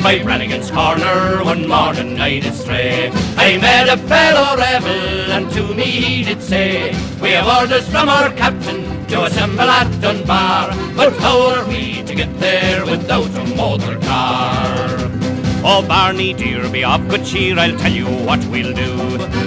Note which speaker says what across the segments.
Speaker 1: by Brannigan's Corner one morning I did stray. I met a fellow rebel, and to me he did say, We have orders from our captain to assemble at Dunbar, but how are we to get there without a motor car?
Speaker 2: Oh, Barney dear, be of good cheer, I'll tell you what we'll do.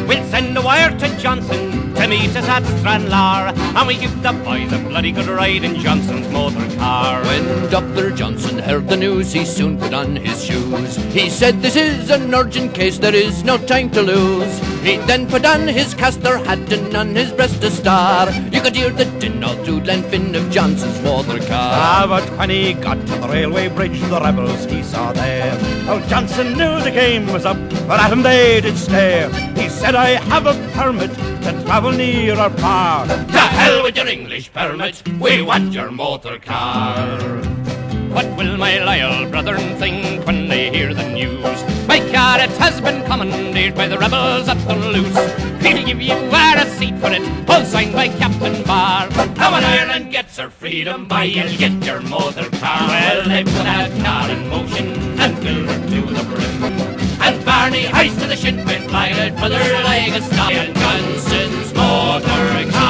Speaker 2: We'll send a wire to Johnson to meet us at Stranorlar, and we give the boys a bloody good ride in Johnson's motor car.
Speaker 1: When Dr. Johnson heard the news, he soon put on his shoes. He said, This is an urgent case, there is no time to lose. He then put on his castor hat and on his breast a star. You could hear the din all through Glenfin of Johnson's motor car.
Speaker 2: Ah, but when he got to the railway bridge, the rebels he saw there. Oh, Johnson knew the game was up, but at him they did stare. He said, I have a permit to travel near or far.
Speaker 1: To hell with your English permit, we want your motor car.
Speaker 2: What will my loyal brethren think when they hear the news? My car, it has been commandeered by the rebels at the loose. We'll give you a receipt for it, all signed by Captain Barr.
Speaker 1: Now when Ireland gets her freedom, by you'll get your motor car. Well, they put that car and Barney hoisted the Sinn Féin flag out for their leg of style. Johnson's motor.